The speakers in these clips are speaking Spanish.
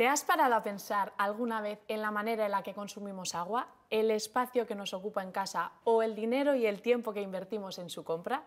¿Te has parado a pensar alguna vez en la manera en la que consumimos agua, el espacio que nos ocupa en casa o el dinero y el tiempo que invertimos en su compra?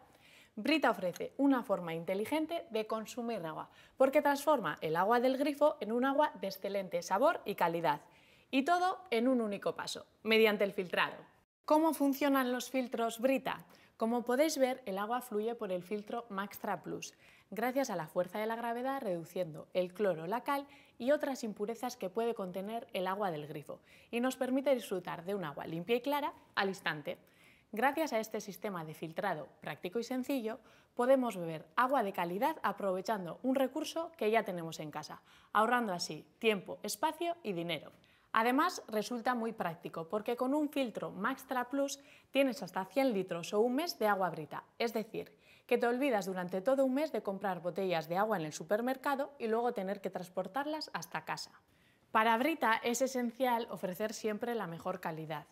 Brita ofrece una forma inteligente de consumir agua, porque transforma el agua del grifo en un agua de excelente sabor y calidad. Y todo en un único paso, mediante el filtrado. ¿Cómo funcionan los filtros Brita? Como podéis ver, el agua fluye por el filtro Maxtra Plus, gracias a la fuerza de la gravedad reduciendo el cloro, la cal y otras impurezas que puede contener el agua del grifo, y nos permite disfrutar de un agua limpia y clara al instante. Gracias a este sistema de filtrado práctico y sencillo, podemos beber agua de calidad aprovechando un recurso que ya tenemos en casa, ahorrando así tiempo, espacio y dinero. Además, resulta muy práctico porque con un filtro Maxtra Plus tienes hasta 100 litros o un mes de agua brita, es decir, que te olvidas durante todo un mes de comprar botellas de agua en el supermercado y luego tener que transportarlas hasta casa. Para Brita es esencial ofrecer siempre la mejor calidad.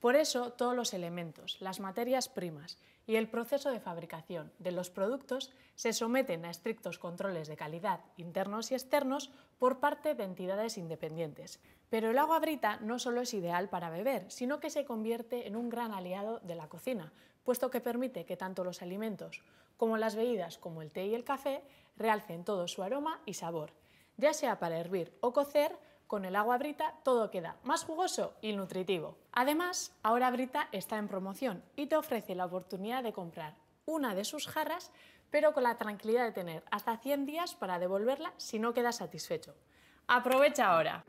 Por eso, todos los elementos, las materias primas y el proceso de fabricación de los productos se someten a estrictos controles de calidad internos y externos por parte de entidades independientes. Pero el agua brita no solo es ideal para beber, sino que se convierte en un gran aliado de la cocina, puesto que permite que tanto los alimentos como las bebidas como el té y el café realcen todo su aroma y sabor, ya sea para hervir o cocer, con el agua Brita todo queda más jugoso y nutritivo. Además, ahora Brita está en promoción y te ofrece la oportunidad de comprar una de sus jarras, pero con la tranquilidad de tener hasta 100 días para devolverla si no quedas satisfecho. Aprovecha ahora.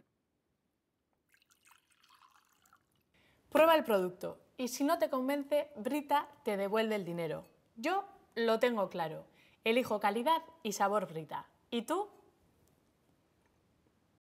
Prueba el producto y si no te convence, Brita te devuelve el dinero. Yo lo tengo claro. Elijo calidad y sabor Brita. ¿Y tú?